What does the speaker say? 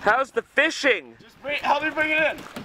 How's the fishing? Just wait, help me bring it in.